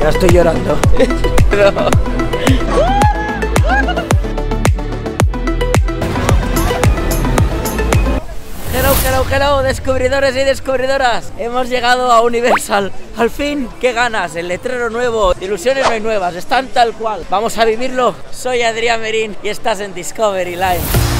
Ya estoy llorando. Hello, hello, hello, descubridores y descubridoras. Hemos llegado a Universal. Al fin, qué ganas, el letrero nuevo. Ilusiones no hay nuevas, están tal cual. Vamos a vivirlo. Soy Adrián Merín y estás en Discovery Live.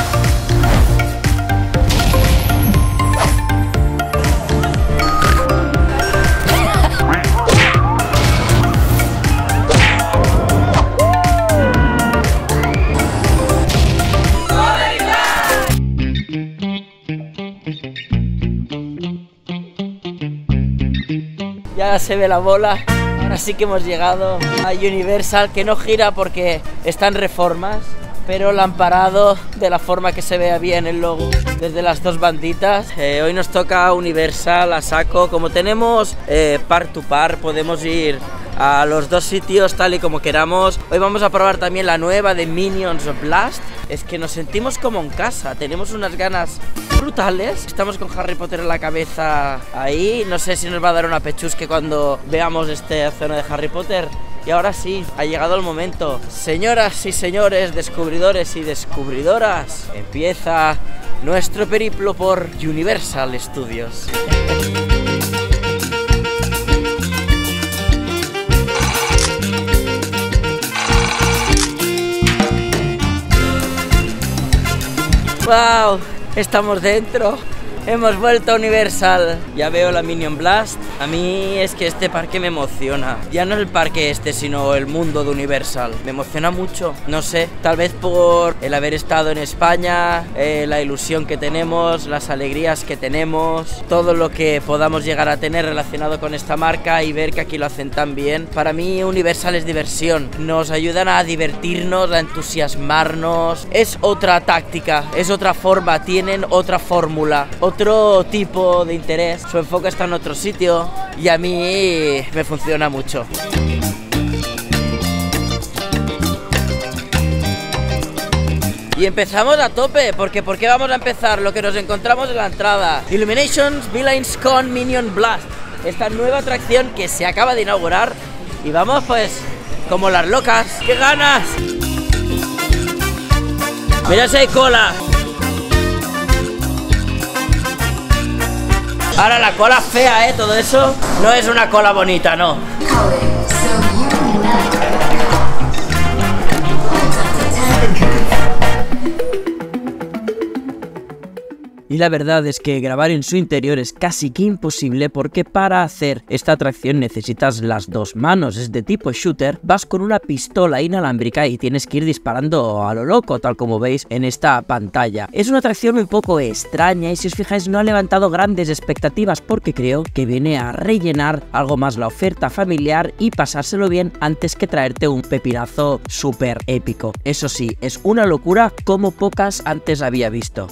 Se ve la bola. Ahora sí que hemos llegado a Universal, que no gira porque está en reformas, pero la han parado de la forma que se vea bien el logo desde las dos banditas. Eh, hoy nos toca Universal a saco. Como tenemos eh, par to par, podemos ir a los dos sitios tal y como queramos. Hoy vamos a probar también la nueva de Minions Blast. Es que nos sentimos como en casa, tenemos unas ganas brutales. Estamos con Harry Potter en la cabeza ahí. No sé si nos va a dar una pechusque cuando veamos esta zona de Harry Potter. Y ahora sí, ha llegado el momento. Señoras y señores, descubridores y descubridoras, empieza nuestro periplo por Universal Studios. ¡Wow! Estamos dentro. Hemos vuelto a Universal. Ya veo la Minion Blast. A mí es que este parque me emociona. Ya no el parque este, sino el mundo de Universal. Me emociona mucho. No sé, tal vez por el haber estado en España, eh, la ilusión que tenemos, las alegrías que tenemos, todo lo que podamos llegar a tener relacionado con esta marca y ver que aquí lo hacen tan bien. Para mí Universal es diversión. Nos ayudan a divertirnos, a entusiasmarnos. Es otra táctica, es otra forma, tienen otra fórmula otro tipo de interés, su enfoque está en otro sitio y a mí me funciona mucho. Y empezamos a tope, porque ¿por qué vamos a empezar? Lo que nos encontramos en la entrada. Illuminations Villains Con Minion Blast. Esta nueva atracción que se acaba de inaugurar. Y vamos pues como las locas. ¡Qué ganas! Mira si hay cola. Ahora la cola fea, ¿eh? Todo eso no es una cola bonita, no. Y la verdad es que grabar en su interior es casi que imposible porque para hacer esta atracción necesitas las dos manos, es de tipo shooter, vas con una pistola inalámbrica y tienes que ir disparando a lo loco, tal como veis en esta pantalla. Es una atracción un poco extraña y si os fijáis no ha levantado grandes expectativas porque creo que viene a rellenar algo más la oferta familiar y pasárselo bien antes que traerte un pepinazo súper épico. Eso sí, es una locura como pocas antes había visto.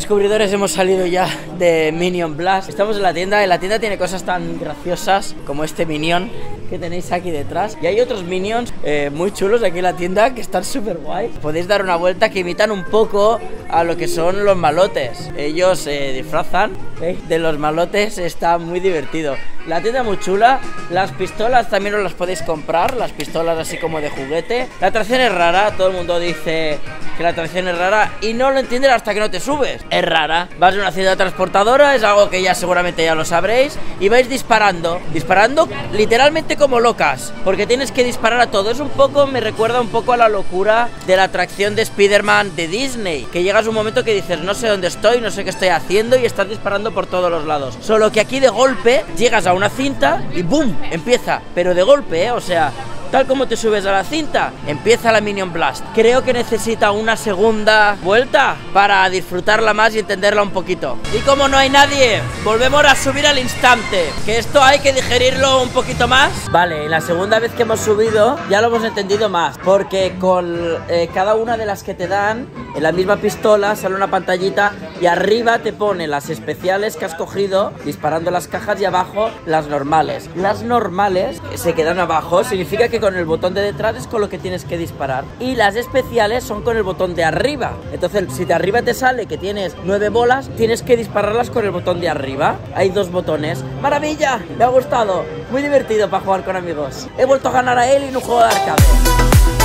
Descubridores, hemos salido ya de Minion Blast. Estamos en la tienda y la tienda tiene cosas tan graciosas como este Minion que tenéis aquí detrás. Y hay otros Minions eh, muy chulos aquí en la tienda que están súper guay. Podéis dar una vuelta que imitan un poco a lo que son los malotes. Ellos se disfrazan ¿eh? de los malotes, está muy divertido. La tienda muy chula, las pistolas también os las podéis comprar, las pistolas así como de juguete. La atracción es rara, todo el mundo dice que la atracción es rara y no lo entiendes hasta que no te subes. Es rara. Vas a una ciudad transportadora, es algo que ya seguramente ya lo sabréis, y vais disparando, disparando literalmente como locas, porque tienes que disparar a todo. Es un poco, me recuerda un poco a la locura de la atracción de Spider-Man de Disney, que llegas un momento que dices, no sé dónde estoy, no sé qué estoy haciendo y estás disparando por todos los lados. Solo que aquí de golpe llegas a una cinta y ¡boom! Empieza, pero de golpe, ¿eh? O sea, tal como te subes a la cinta, empieza la Minion Blast. Creo que necesita una segunda vuelta para disfrutarla más y entenderla un poquito. Y como no hay nadie, volvemos a subir al instante, que esto hay que digerirlo un poquito más. Vale, la segunda vez que hemos subido ya lo hemos entendido más, porque con eh, cada una de las que te dan, en la misma pistola sale una pantallita y arriba te pone las especiales que has cogido disparando las cajas y abajo las normales. Las normales se quedan abajo, significa que con el botón de detrás es con lo que tienes que disparar. Y las especiales son con el botón de arriba. Entonces, si de arriba te sale que tienes nueve bolas, tienes que dispararlas con el botón de arriba. Hay dos botones. ¡Maravilla! Me ha gustado. Muy divertido para jugar con amigos. He vuelto a ganar a él en un juego de arcade.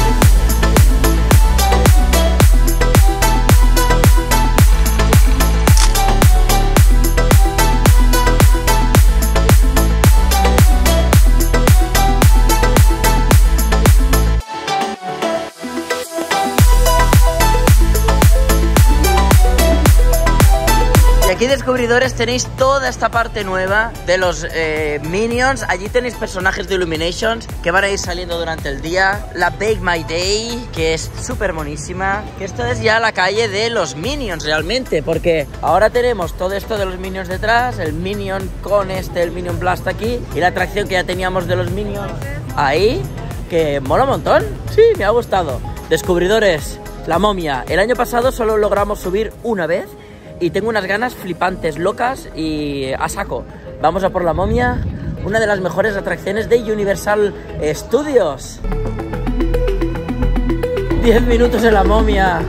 Descubridores tenéis toda esta parte nueva de los eh, minions. Allí tenéis personajes de Illuminations que van a ir saliendo durante el día. La Bake My Day, que es súper monísima. Que esto es ya la calle de los minions realmente, porque ahora tenemos todo esto de los minions detrás, el minion con este, el minion blast aquí, y la atracción que ya teníamos de los minions ahí, que mola un montón. Sí, me ha gustado. Descubridores, la momia. El año pasado solo logramos subir una vez y tengo unas ganas flipantes, locas y a saco. Vamos a por la momia, una de las mejores atracciones de Universal Studios. 10 minutos en la momia.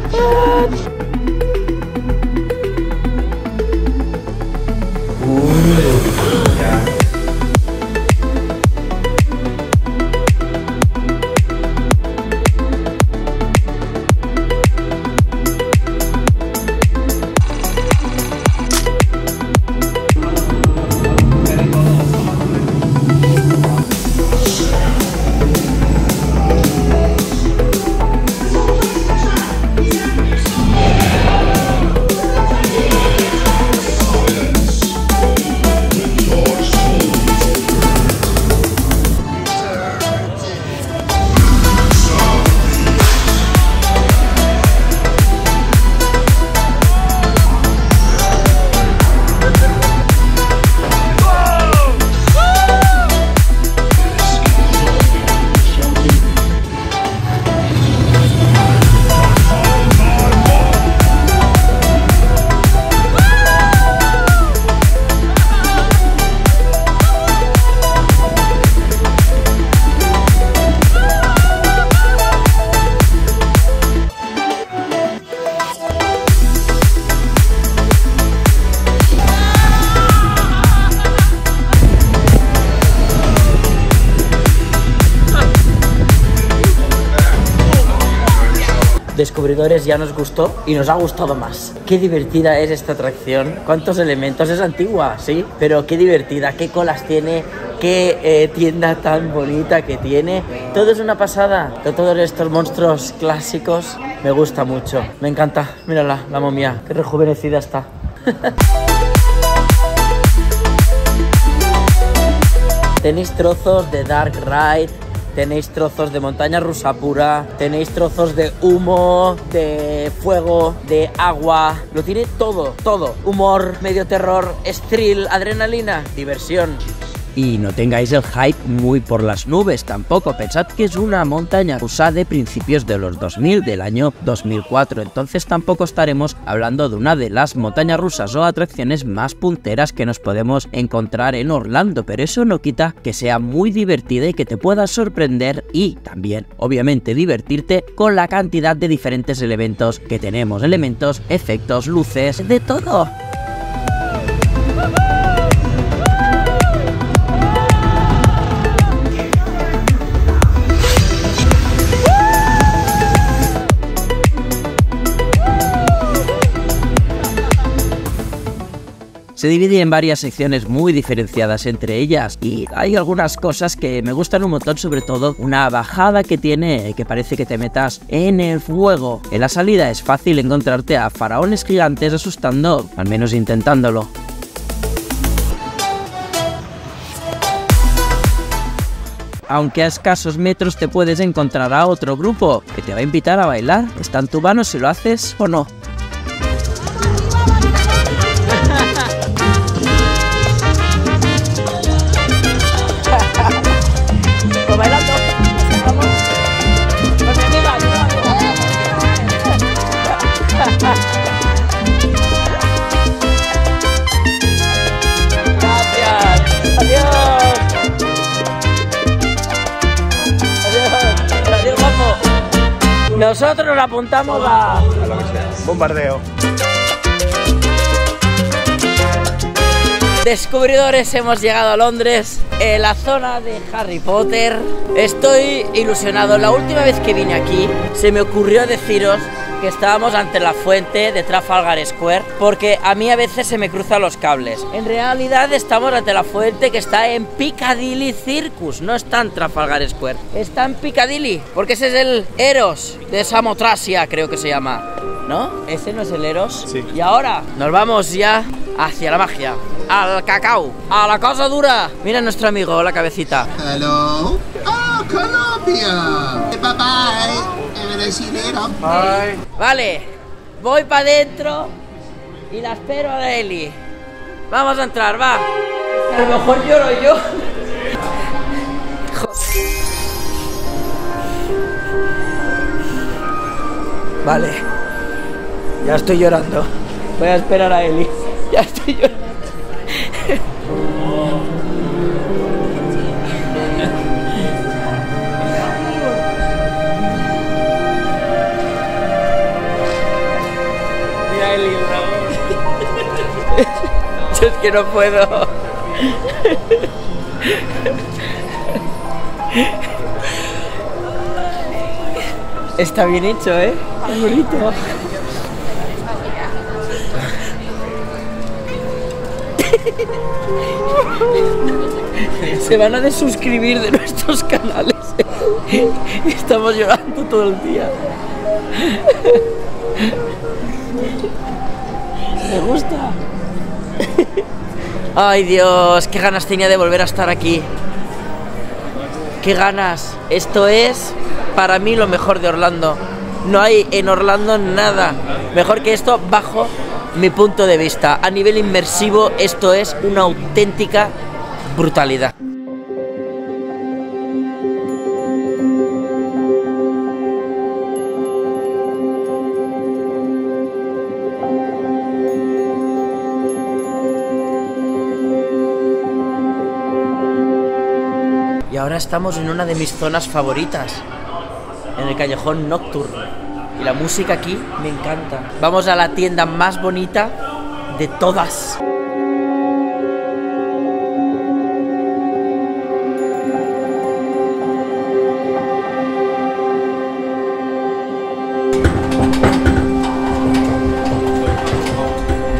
Nos gustó y nos ha gustado más. Qué divertida es esta atracción. ¿Cuántos elementos? Es antigua, sí, pero qué divertida. Qué colas tiene. Qué eh, tienda tan bonita que tiene. Todo es una pasada. Todos estos monstruos clásicos me gusta mucho. Me encanta. Mírala, la momia. Qué rejuvenecida está. Tenéis trozos de Dark Ride, tenéis trozos de montaña rusa pura, tenéis trozos de humo, de fuego, de agua, lo tiene todo, todo. Humor, medio terror, thrill, adrenalina, diversión. Y no tengáis el hype muy por las nubes tampoco, pensad que es una montaña rusa de principios de los 2000, del año 2004, entonces tampoco estaremos hablando de una de las montañas rusas o atracciones más punteras que nos podemos encontrar en Orlando, pero eso no quita que sea muy divertida y que te pueda sorprender y también, obviamente, divertirte con la cantidad de diferentes elementos que tenemos, elementos, efectos, luces, de todo. Se divide en varias secciones muy diferenciadas entre ellas y hay algunas cosas que me gustan un montón, sobre todo una bajada que tiene que parece que te metas en el fuego. En la salida es fácil encontrarte a faraones gigantes asustando, al menos intentándolo. aunque a escasos metros te puedes encontrar a otro grupo que te va a invitar a bailar. Está en tu mano si lo haces o no. Nosotros nos apuntamos a... Bombardeo. Descubridores, hemos llegado a Londres, en la zona de Harry Potter. Estoy ilusionado. La última vez que vine aquí, se me ocurrió deciros que estábamos ante la fuente de Trafalgar Square, porque a mí a veces se me cruzan los cables. En realidad estamos ante la fuente que está en Piccadilly Circus, no está en Trafalgar Square, está en Piccadilly, porque ese es el Eros de Samotracia, creo que se llama. ¿No? ¿Ese no es el Eros? Sí. Y ahora nos vamos ya hacia la magia, al cacao, a la cosa dura. Mira nuestro amigo, la cabecita. Hello? Colombia! Bye bye. Bye. Vale, voy para adentro y la espero a Eli. Vamos a entrar, va. A lo mejor lloro yo. Vale, ya estoy llorando. Voy a esperar a Eli. Ya estoy llorando. Es que no puedo. Está bien hecho, ¿eh? Es bonito. Se van a desuscribir de nuestros canales. Estamos llorando todo el día. Me gusta. Ay Dios, qué ganas tenía de volver a estar aquí. Qué ganas. Esto es para mí lo mejor de Orlando. No hay en Orlando nada mejor que esto bajo mi punto de vista. A nivel inmersivo esto es una auténtica brutalidad. Ahora estamos en una de mis zonas favoritas, en el callejón nocturno. Y la música aquí me encanta. Vamos a la tienda más bonita de todas.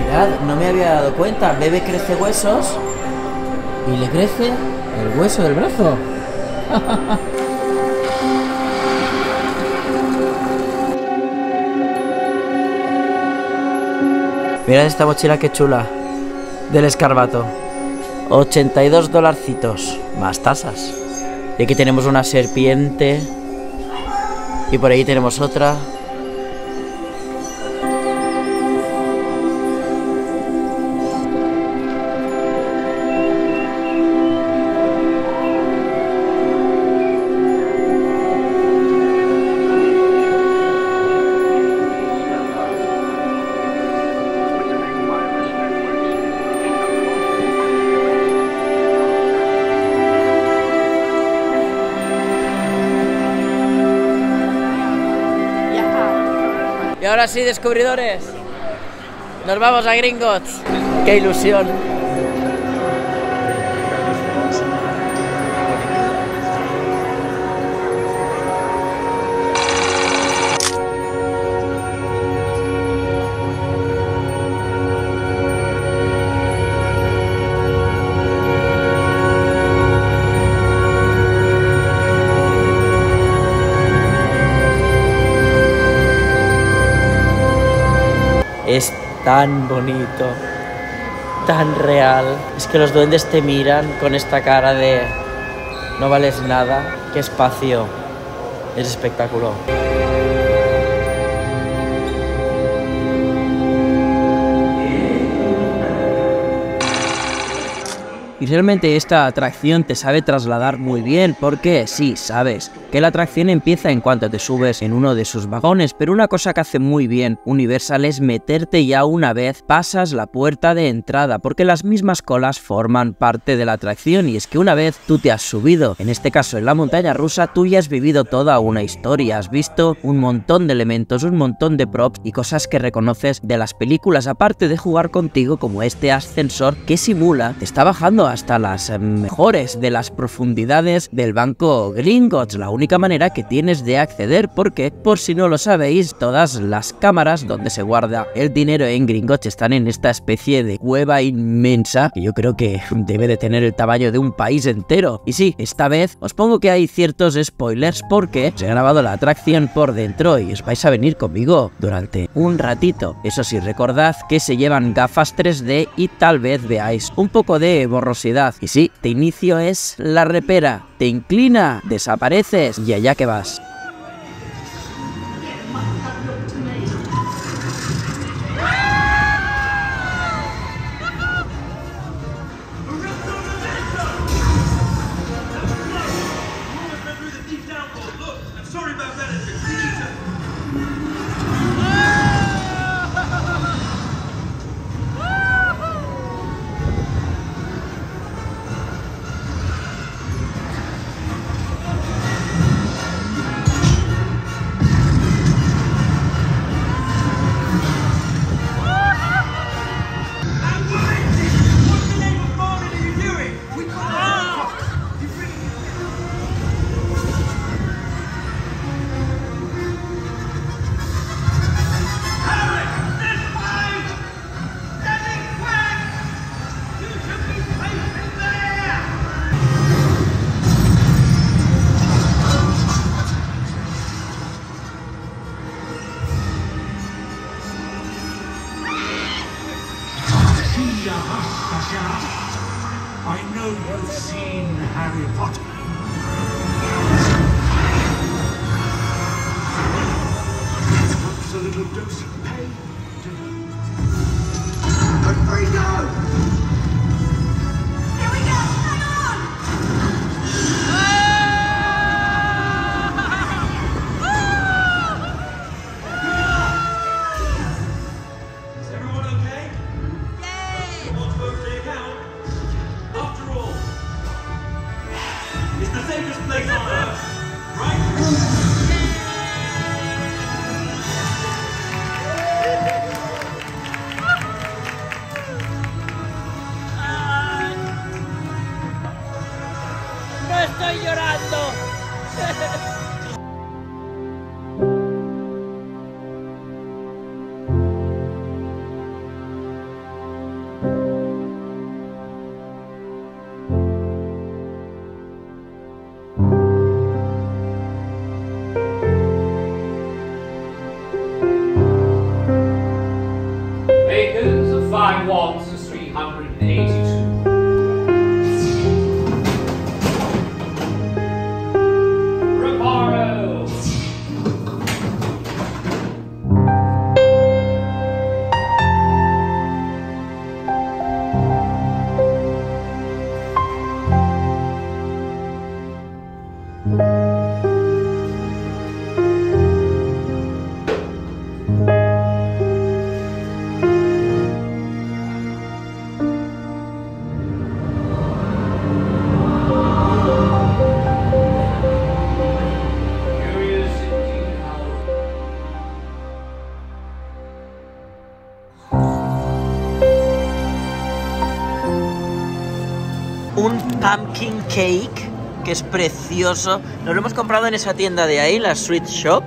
Mirad, no me había dado cuenta. Bebe crece huesos y le crece el hueso del brazo. Mirad esta mochila que chula. Del escarbato. 82 dolarcitos. Más tasas. Y aquí tenemos una serpiente. Y por ahí tenemos otra. Ahora sí, descubridores. Nos vamos a Gringotts. ¡Qué ilusión! Tan bonito, tan real. Es que los duendes te miran con esta cara de no vales nada, qué espacio, es espectáculo. Y realmente esta atracción te sabe trasladar muy bien porque sí, sabes que la atracción empieza en cuanto te subes en uno de sus vagones, pero una cosa que hace muy bien Universal es meterte ya una vez pasas la puerta de entrada, porque las mismas colas forman parte de la atracción y es que una vez tú te has subido, en este caso en la montaña rusa, tú ya has vivido toda una historia, has visto un montón de elementos, un montón de props y cosas que reconoces de las películas, aparte de jugar contigo como este ascensor que simula, te está bajando hasta las eh, mejores de las profundidades del banco Gringotts, la única manera que tienes de acceder porque, por si no lo sabéis, todas las cámaras donde se guarda el dinero en Gringotts están en esta especie de cueva inmensa que yo creo que debe de tener el tamaño de un país entero. Y sí, esta vez os pongo que hay ciertos spoilers porque se ha grabado la atracción por dentro y os vais a venir conmigo durante un ratito. Eso sí, recordad que se llevan gafas 3D y tal vez veáis un poco de borrosidad y sí, te inicio es la repera, te inclina, desapareces y allá que vas. ¡No estoy llorando! cake que es precioso. Nos lo hemos comprado en esa tienda de ahí, la Sweet Shop,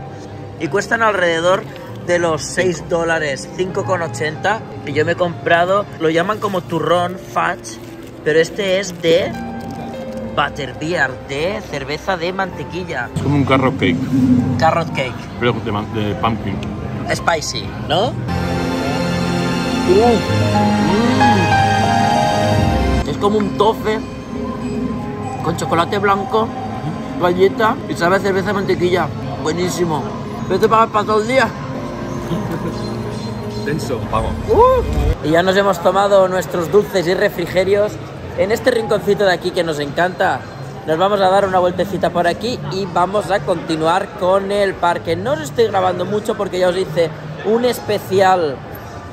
y cuestan alrededor de los 6 dólares, 5,80. Y yo me he comprado, lo llaman como turrón fudge, pero este es de butterbeer, de cerveza de mantequilla, Es como un carrot cake, carrot cake, pero de, de pumpkin. spicy, ¿no? Es como un tofe con chocolate blanco, galleta y sabe cerveza mantequilla. Buenísimo. ¿Pero te pagas para todo el día? Denso, vamos. Uh. Y ya nos hemos tomado nuestros dulces y refrigerios en este rinconcito de aquí que nos encanta. Nos vamos a dar una vueltecita por aquí y vamos a continuar con el parque. No os estoy grabando mucho porque ya os hice un especial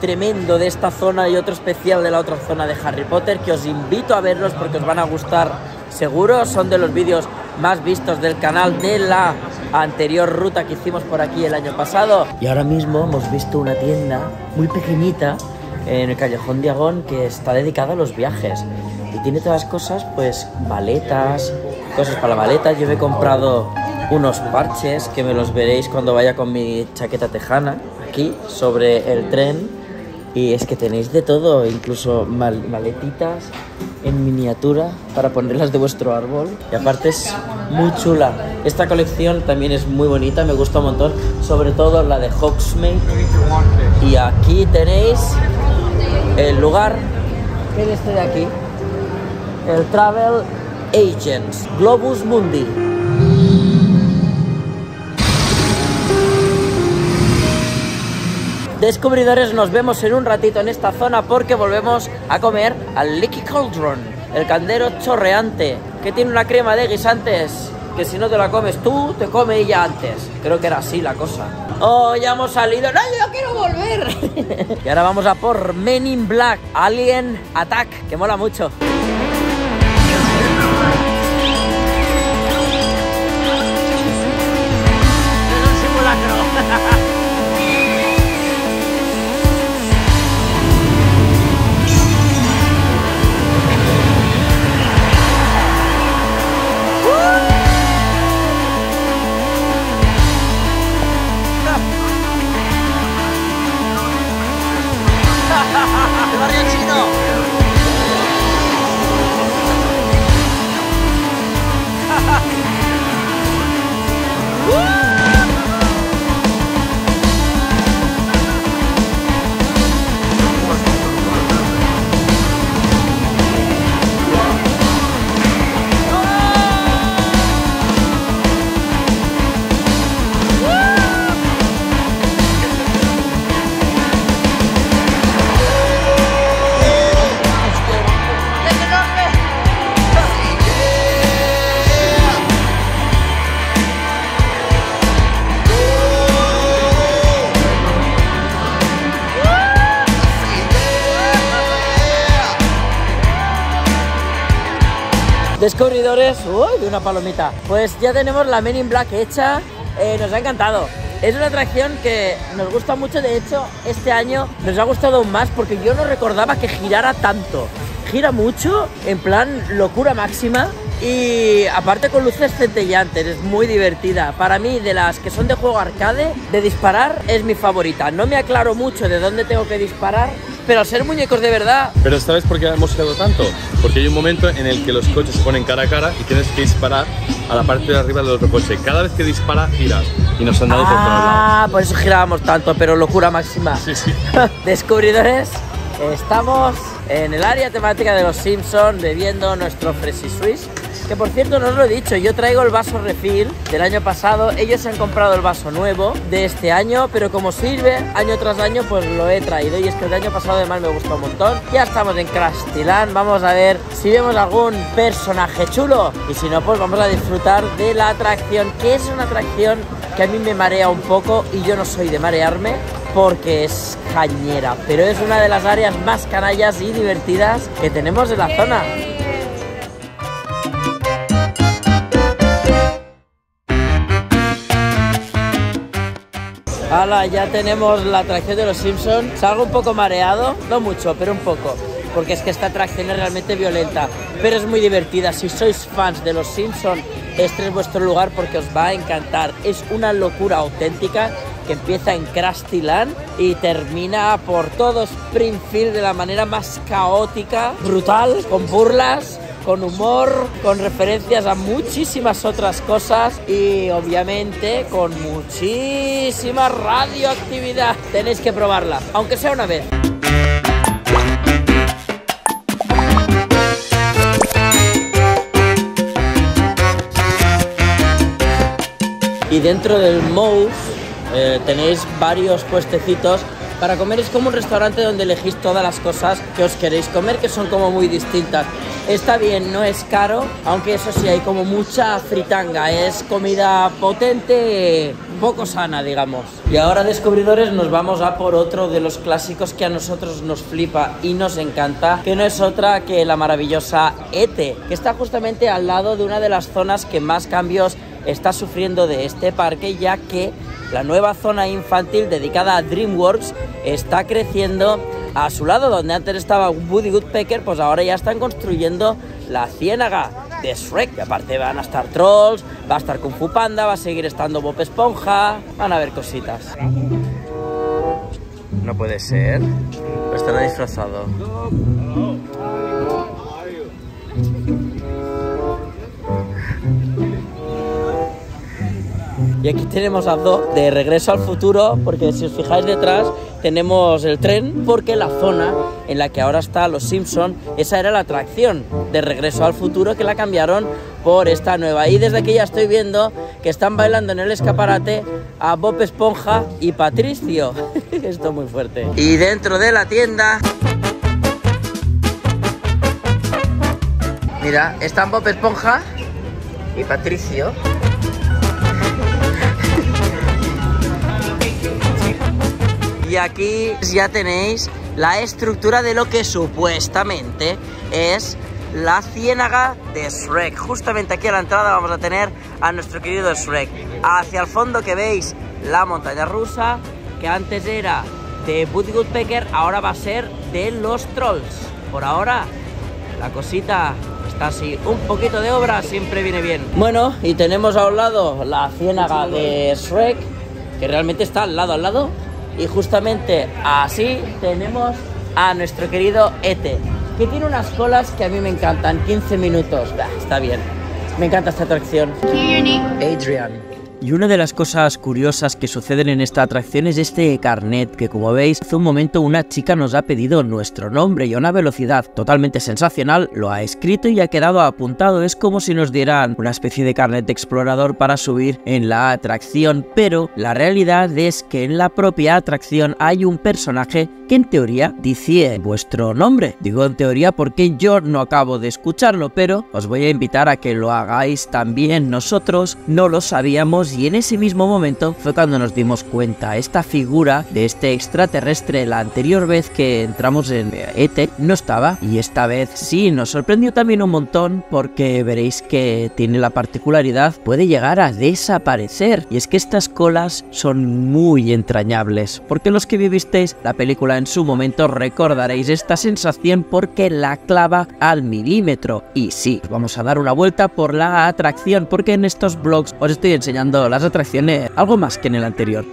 tremendo de esta zona y otro especial de la otra zona de Harry Potter que os invito a verlos porque os van a gustar seguro. Son de los vídeos más vistos del canal de la anterior ruta que hicimos por aquí el año pasado. Y ahora mismo hemos visto una tienda muy pequeñita en el callejón Diagón que está dedicada a los viajes y tiene todas las cosas, pues maletas, cosas para la maleta. Yo me he comprado unos parches que me los veréis cuando vaya con mi chaqueta tejana aquí sobre el tren. Y es que tenéis de todo, incluso mal- maletitas en miniatura para ponerlas de vuestro árbol. Y aparte es muy chula. Esta colección también es muy bonita, me gusta un montón, sobre todo la de Hogsmeade. Y aquí tenéis el lugar, que es este de aquí, el Travel Agents, Globus Mundi. Descubridores, nos vemos en un ratito en esta zona porque volvemos a comer al Licky El caldero chorreante, que tiene una crema de guisantes que si no te la comes tú, te come ella antes. Creo que era así la cosa. Oh, ya hemos salido. ¡No, yo quiero volver! y ahora vamos a por Men in Black, Alien Attack, que mola mucho. Descubridores, uy, de una palomita. Pues ya tenemos la Men in Black hecha, eh, nos ha encantado. Es una atracción que nos gusta mucho, de hecho, este año nos ha gustado aún más porque yo no recordaba que girara tanto. Gira mucho, en plan locura máxima y aparte con luces centellantes, es muy divertida. Para mí, de las que son de juego arcade, de disparar es mi favorita. No me aclaro mucho de dónde tengo que disparar, pero al ser muñecos de verdad, Pero ¿sabes por qué hemos girado tanto? Porque hay un momento en el que los coches se ponen cara a cara y tienes que disparar a la parte de arriba del otro coche. Cada vez que dispara, giras. Y nos han dado por todos lados. Ah, por eso girábamos tanto, pero locura máxima. Sí, sí. Descubridores, estamos en el área temática de los Simpsons bebiendo nuestro Freshly Swiss. Que por cierto, no os lo he dicho, yo traigo el vaso refill del año pasado. Ellos han comprado el vaso nuevo de este año, pero como sirve año tras año, pues lo he traído. Y es que el año pasado además me gustó un montón. Ya estamos en Crastiland, vamos a ver si vemos algún personaje chulo. Y si no, pues vamos a disfrutar de la atracción, que es una atracción que a mí me marea un poco y yo no soy de marearme porque es cañera, pero es una de las áreas más canallas y divertidas que tenemos en la zona. Hala, ya tenemos la atracción de los Simpsons. Salgo un poco mareado, no mucho, pero un poco. Porque es que esta atracción es realmente violenta, pero es muy divertida. Si sois fans de los Simpsons, este es vuestro lugar porque os va a encantar. Es una locura auténtica que empieza en Krusty Land y termina por todo Springfield de la manera más caótica, brutal, con burlas, con humor, con referencias a muchísimas otras cosas y obviamente con muchísima radioactividad. Tenéis que probarla, aunque sea una vez. Dentro del Mouse eh, tenéis varios puestecitos para comer. Es como un restaurante donde elegís todas las cosas que os queréis comer, que son como muy distintas. Está bien, no es caro, aunque eso sí, hay como mucha fritanga. Es comida potente, poco sana, digamos. Y ahora, descubridores, nos vamos a por otro de los clásicos que a nosotros nos flipa y nos encanta, que no es otra que la maravillosa ETE, que está justamente al lado de una de las zonas que más cambios está sufriendo de este parque, ya que la nueva zona infantil dedicada a DreamWorks está creciendo a su lado, donde antes estaba Woody Woodpecker, pues ahora ya están construyendo la ciénaga de Shrek. Y aparte van a estar Trolls, va a estar Kung Fu Panda, va a seguir estando Bob Esponja, van a haber cositas. No puede ser. Estará disfrazado. Y aquí tenemos a Do de regreso al futuro, porque si os fijáis detrás tenemos el tren, porque la zona en la que ahora está Los Simpson, esa era la atracción de regreso al futuro que la cambiaron por esta nueva. Y desde aquí ya estoy viendo que están bailando en el escaparate a Bob Esponja y Patricio. Esto es muy fuerte. Y dentro de la tienda Mira, están Bob Esponja y Patricio. Y aquí ya tenéis la estructura de lo que supuestamente es la ciénaga de Shrek. Justamente aquí a la entrada vamos a tener a nuestro querido Shrek. Hacia el fondo que veis la montaña rusa, que antes era de Woody Woodpecker, ahora va a ser de los Trolls. Por ahora, la cosita así. Un poquito de obra siempre viene bien. Bueno, y tenemos a un lado la ciénaga de Shrek, que realmente está al lado, al lado. Y justamente así tenemos a nuestro querido Ete, que tiene unas colas que a mí me encantan. 15 minutos. Bah, está bien. Me encanta esta atracción. Adrian. Y una de las cosas curiosas que suceden en esta atracción es este carnet que como veis hace un momento una chica nos ha pedido nuestro nombre y a una velocidad totalmente sensacional lo ha escrito y ha quedado apuntado. Es como si nos dieran una especie de carnet de explorador para subir en la atracción, pero la realidad es que en la propia atracción hay un personaje que en teoría dice vuestro nombre. Digo en teoría porque yo no acabo de escucharlo, pero os voy a invitar a que lo hagáis también. Nosotros no lo sabíamos y en ese mismo momento fue cuando nos dimos cuenta. Esta figura de este extraterrestre la anterior vez que entramos en ET no estaba y esta vez sí, nos sorprendió también un montón porque veréis que tiene la particularidad, puede llegar a desaparecer y es que estas colas son muy entrañables porque los que vivisteis la película en su momento recordaréis esta sensación porque la clava al milímetro y sí, vamos a dar una vuelta por la atracción porque en estos vlogs os estoy enseñando las atracciones algo más que en el anterior.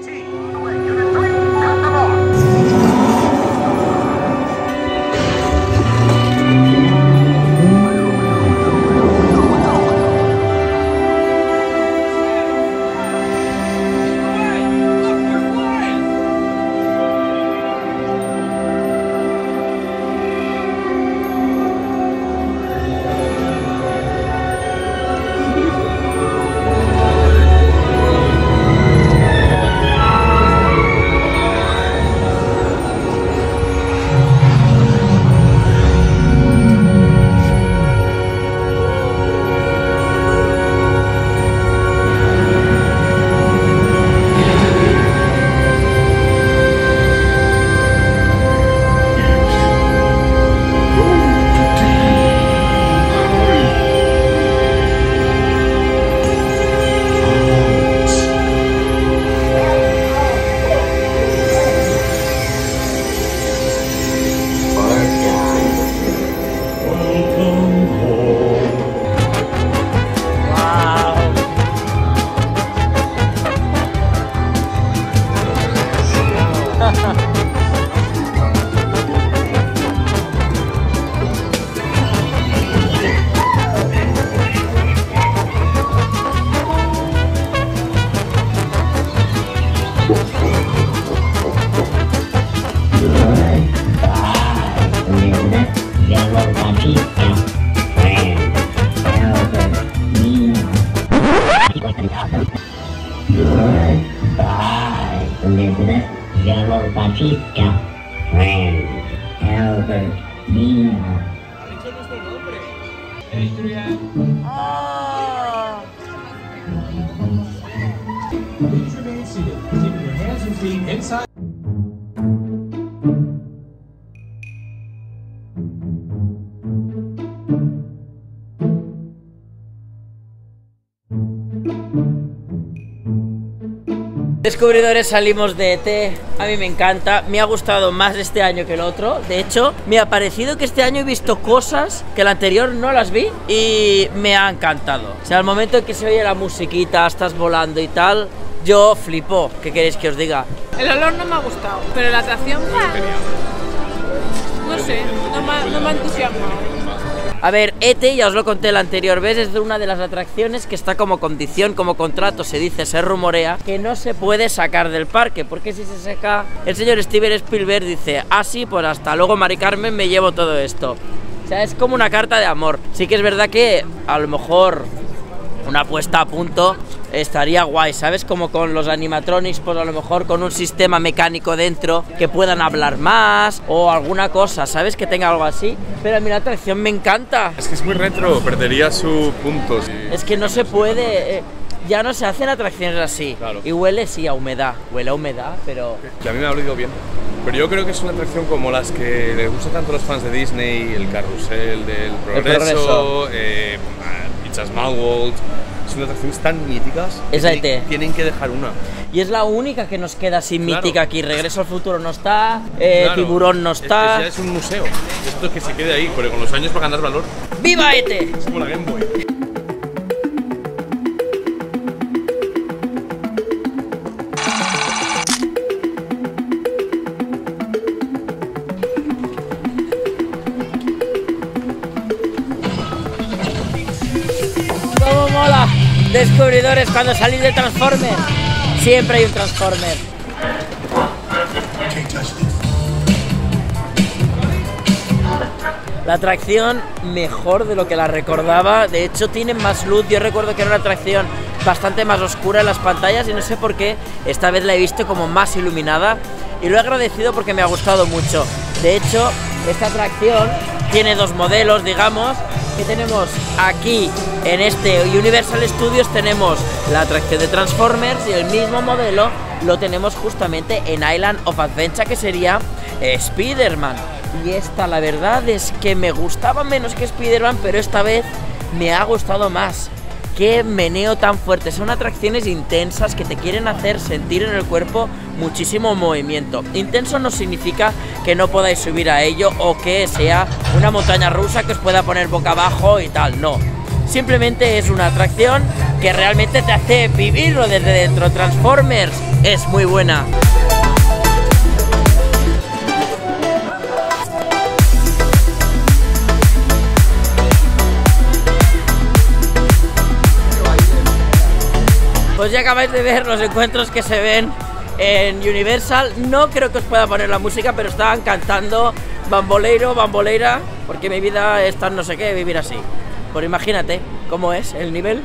Salimos de ET, a mí me encanta, me ha gustado más este año que el otro, de hecho me ha parecido que este año he visto cosas que el anterior no las vi y me ha encantado. O sea, al momento en que se oye la musiquita, estás volando y tal, yo flipo, ¿qué queréis que os diga? El olor no me ha gustado, pero la atracción, no sé, no me, no me ha entusiasmado. A ver, ET, ya os lo conté la anterior vez, es de una de las atracciones que está como condición, como contrato, se dice, se rumorea, que no se puede sacar del parque, porque si se saca, el señor Steven Spielberg dice, ah sí, pues hasta luego Mari Carmen me llevo todo esto. O sea, es como una carta de amor. Sí que es verdad que a lo mejor una puesta a punto estaría guay, ¿sabes? Como con los animatronics, pues a lo mejor con un sistema mecánico dentro que puedan hablar más o alguna cosa, ¿sabes? Que tenga algo así. Pero a mí la atracción me encanta. Es que es muy retro, perdería su punto. sí. Es que no se puede. eh, ya no se hacen atracciones así. Claro. Y huele, sí, a humedad. Huele a humedad, pero. Que a mí me ha olido bien. Pero yo creo que es una atracción como las que les gusta tanto a los fans de Disney, el carrusel del progreso, progreso. eh, Son atracciones tan míticas. que Esa tienen- ET. Tienen que dejar una. Y es la única que nos queda así Claro. mítica aquí. Regreso al futuro no está, eh, Claro. Tiburón no Es está. ya es un museo. Esto que se quede ahí, porque con los años va a ganar valor. ¡Viva ET! Es como la Game Boy. Descubridores, cuando salís de Transformers, siempre hay un Transformer. La atracción mejor de lo que la recordaba, de hecho tiene más luz, yo recuerdo que era una atracción bastante más oscura en las pantallas y no sé por qué esta vez la he visto como más iluminada y lo he agradecido porque me ha gustado mucho. De hecho, esta atracción tiene dos modelos, digamos, que tenemos aquí en este Universal Studios tenemos la atracción de Transformers y el mismo modelo lo tenemos justamente en Island of Adventure que sería eh, Spider-Man. Y esta la verdad es que me gustaba menos que Spider-Man, pero esta vez me ha gustado más. Qué meneo tan fuerte, son atracciones intensas que te quieren hacer sentir en el cuerpo muchísimo movimiento. Intenso no significa que no podáis subir a ello o que sea una montaña rusa que os pueda poner boca abajo y tal, no. Simplemente es una atracción que realmente te hace vivirlo desde dentro. Transformers es muy buena. Pues ya acabáis de ver los encuentros que se ven en Universal. No creo que os pueda poner la música, pero estaban cantando bamboleiro, bamboleira, porque mi vida es tan no sé qué vivir así. Pues imagínate cómo es el nivel.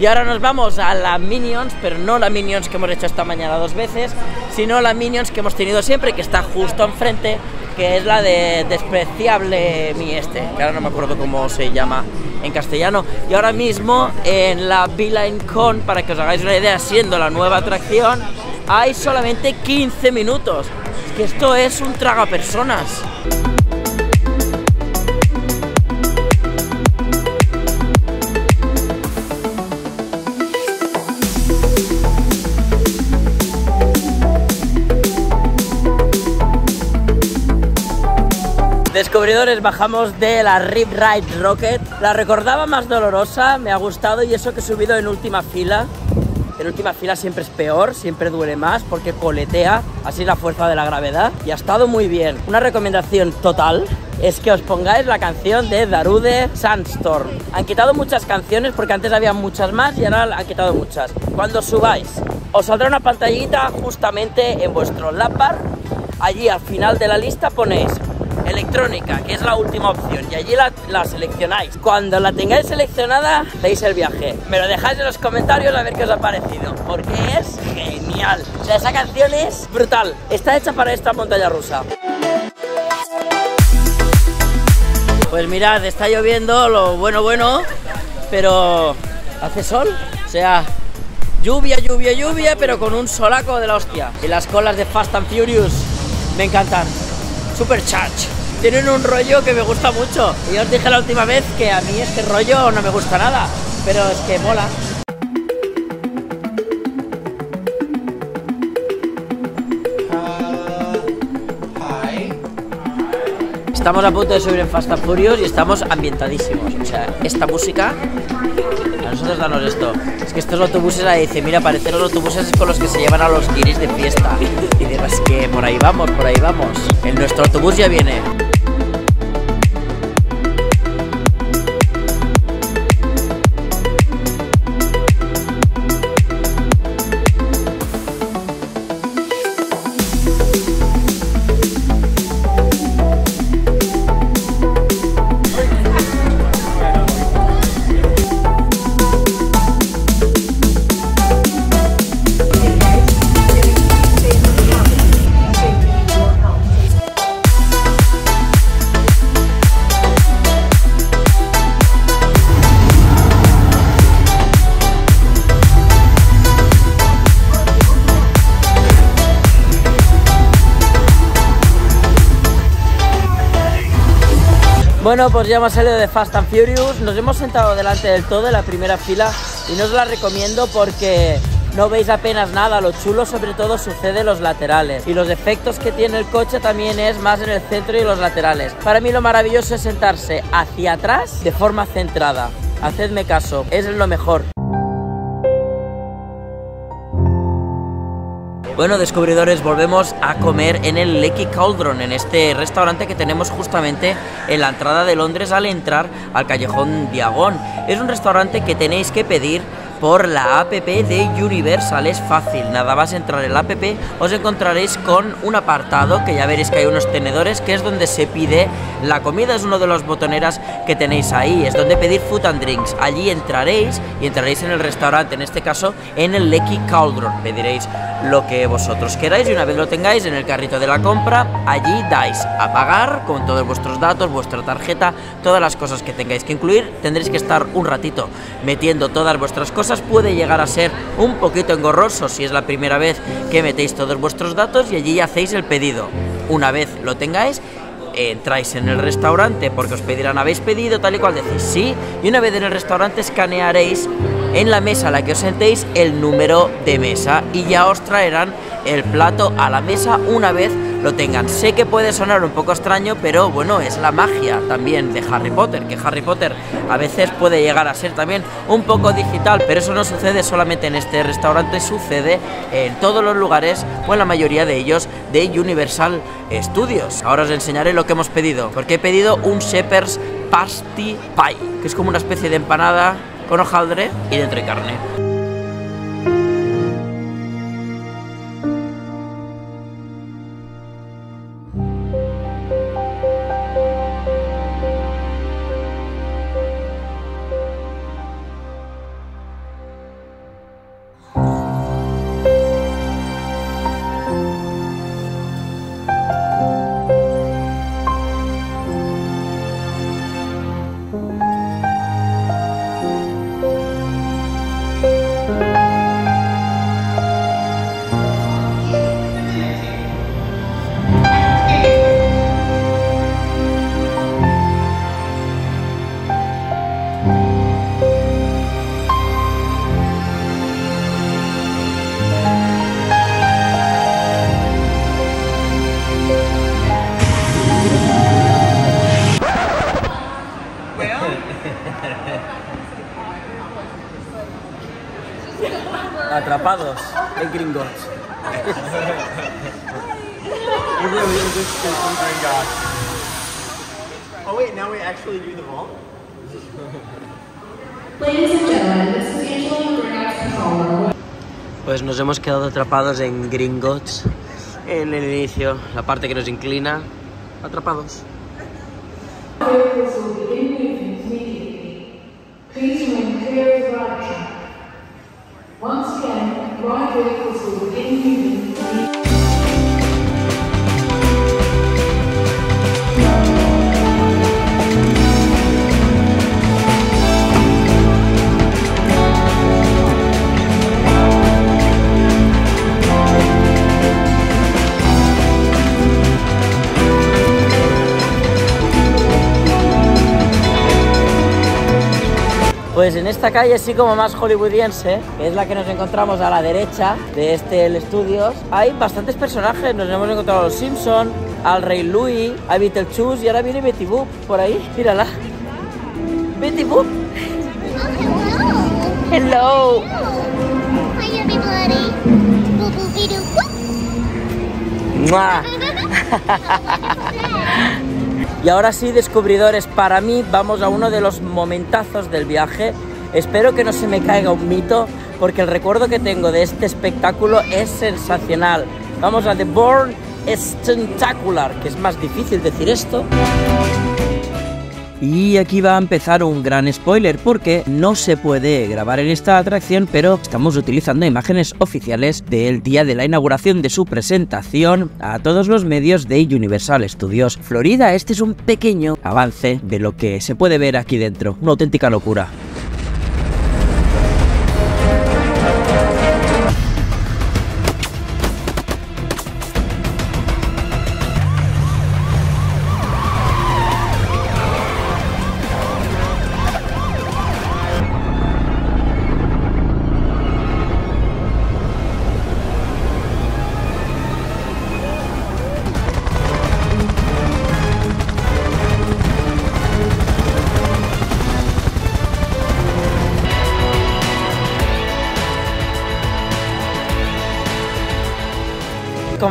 Y ahora nos vamos a la Minions, pero no la Minions que hemos hecho esta mañana dos veces, sino la Minions que hemos tenido siempre, que está justo enfrente, que es la de despreciable mi este, que ahora no me acuerdo cómo se llama en castellano. Y ahora mismo en la Beeline Con, para que os hagáis una idea, siendo la nueva atracción, hay solamente 15 minutos. Que esto es un traga personas. Descubridores, bajamos de la Rip Ride Rocket. La recordaba más dolorosa, me ha gustado y eso que he subido en última fila. En última fila siempre es peor, siempre duele más porque coletea, así es la fuerza de la gravedad. Y ha estado muy bien. Una recomendación total es que os pongáis la canción de Darude Sandstorm. Han quitado muchas canciones porque antes había muchas más y ahora han quitado muchas. Cuando subáis, os saldrá una pantallita justamente en vuestro lap bar. Allí al final de la lista ponéis electrónica, que es la última opción, y allí la, seleccionáis. Cuando la tengáis seleccionada, veis el viaje. Me lo dejáis en los comentarios a ver qué os ha parecido, porque es genial. O sea, esa canción es brutal. Está hecha para esta montaña rusa. Pues mirad, está lloviendo, lo bueno, bueno, pero hace sol. O sea, lluvia, lluvia, lluvia, pero con un solaco de la hostia. Y las colas de Fast and Furious me encantan. Super charge. Tienen un rollo que me gusta mucho. Y os dije la última vez que a mí este rollo no me gusta nada, pero es que mola. Estamos a punto de subir en Fast and Furious y estamos ambientadísimos. O sea, esta música, nosotros danos esto. Es que estos autobuses, ahí dice, mira, parecen los autobuses con los que se llevan a los guiris de fiesta. Y digo, es que por ahí vamos, por ahí vamos. En nuestro autobús ya viene. Bueno, pues ya hemos salido de Fast and Furious, nos hemos sentado delante del todo en la primera fila y no os la recomiendo porque no veis apenas nada, lo chulo sobre todo sucede en los laterales y los efectos que tiene el coche también es más en el centro y los laterales. Para mí lo maravilloso es sentarse hacia atrás de forma centrada. Hacedme caso, es lo mejor. Bueno, descubridores, volvemos a comer en el Lecky Cauldron, en este restaurante que tenemos justamente en la entrada de Londres al entrar al callejón Diagon. Es un restaurante que tenéis que pedir por la app de Universal, es fácil, nada más entrar en la app os encontraréis con un apartado que ya veréis que hay unos tenedores que es donde se pide la comida, es uno de los botoneras que tenéis ahí, es donde pedir food and drinks, allí entraréis y entraréis en el restaurante, en este caso en el Lecky Cauldron, pediréis lo que vosotros queráis y una vez lo tengáis en el carrito de la compra, allí dais a pagar con todos vuestros datos, vuestra tarjeta, todas las cosas que tengáis que incluir, tendréis que estar un ratito metiendo todas vuestras cosas, puede llegar a ser un poquito engorroso si es la primera vez que metéis todos vuestros datos y allí hacéis el pedido. Una vez lo tengáis, entráis en el restaurante porque os pedirán habéis pedido tal y cual decís sí y una vez en el restaurante escanearéis en la mesa a la que os sentéis el número de mesa y ya os traerán el plato a la mesa una vez lo tengan. Sé que puede sonar un poco extraño, pero bueno, es la magia también de Harry Potter, que Harry Potter a veces puede llegar a ser también un poco digital, pero eso no sucede solamente en este restaurante, sucede en todos los lugares o en la mayoría de ellos de Universal Studios. Ahora os enseñaré lo que hemos pedido, porque he pedido un Shepherd's Pasty Pie, que es como una especie de empanada con hojaldre y dentro hay carne. Hemos quedado atrapados en Gringotts en el inicio, la parte que nos inclina. Atrapados. Pues en esta calle, así como más hollywoodiense, que es la que nos encontramos a la derecha de este El Studios, hay bastantes personajes. Nos hemos encontrado a los Simpson, al Rey Louis, a Beetlejuice y ahora viene Betty Boop por ahí. Mírala. Betty Boop. Hello. Hi, everybody. Boo boo be doo whoop. ¡Mua! Y ahora sí, descubridores, para mí vamos a uno de los momentazos del viaje. Espero que no se me caiga un mito, porque el recuerdo que tengo de este espectáculo es sensacional. Vamos a The Born Spectacular, que es más difícil decir esto. Y aquí va a empezar un gran spoiler porque no se puede grabar en esta atracción, pero estamos utilizando imágenes oficiales del día de la inauguración de su presentación a todos los medios de Universal Studios Florida. Este es un pequeño avance de lo que se puede ver aquí dentro, una auténtica locura.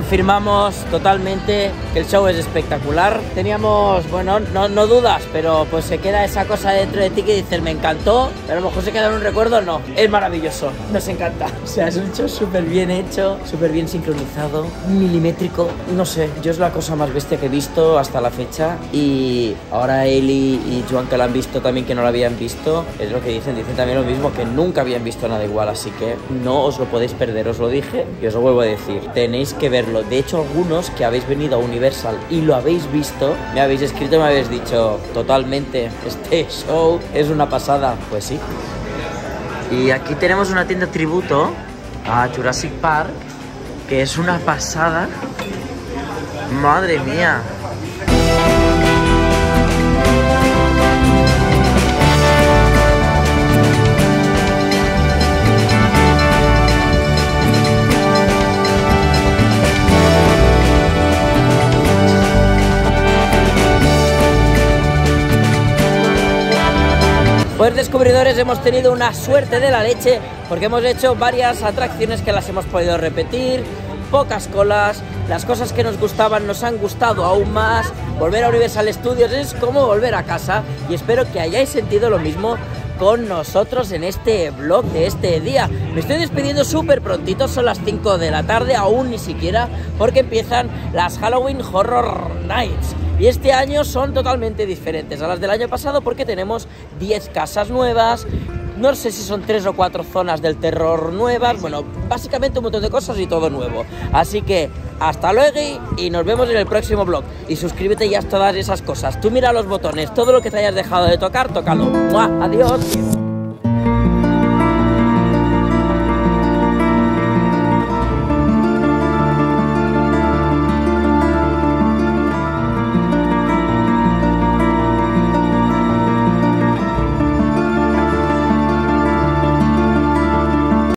Confirmamos totalmente que el show es espectacular. Teníamos, bueno, no, no dudas, pero pues se queda esa cosa dentro de ti que dices, me encantó, pero a lo mejor se queda en un recuerdo, no. Es maravilloso, nos encanta. O sea, es un show súper bien hecho, súper bien sincronizado, milimétrico. No sé, yo es la cosa más bestia que he visto hasta la fecha. Y ahora Eli y Joan que la han visto también que no la habían visto, es lo que dicen, dicen también lo mismo, que nunca habían visto nada igual, así que no os lo podéis perder, os lo dije y os lo vuelvo a decir. Tenéis que verlo. De hecho, algunos que habéis venido a Universal y lo habéis visto, me habéis escrito y me habéis dicho totalmente, este show es una pasada. Pues sí. Y aquí tenemos una tienda tributo a Jurassic Park, que es una pasada. Madre mía. Pues descubridores hemos tenido una suerte de la leche porque hemos hecho varias atracciones que las hemos podido repetir, pocas colas, las cosas que nos gustaban nos han gustado aún más, volver a Universal Studios es como volver a casa y espero que hayáis sentido lo mismo con nosotros en este vlog de este día. Me estoy despidiendo súper prontito, son las 5 de la tarde, aún ni siquiera, porque empiezan las Halloween Horror Nights. Y este año son totalmente diferentes a las del año pasado porque tenemos 10 casas nuevas, no sé si son 3 o 4 zonas del terror nuevas, bueno, básicamente un montón de cosas y todo nuevo. Así que hasta luego y nos vemos en el próximo vlog. Y suscríbete y haz todas esas cosas. Tú mira los botones, todo lo que te hayas dejado de tocar, tócalo. ¡Mua! Adiós.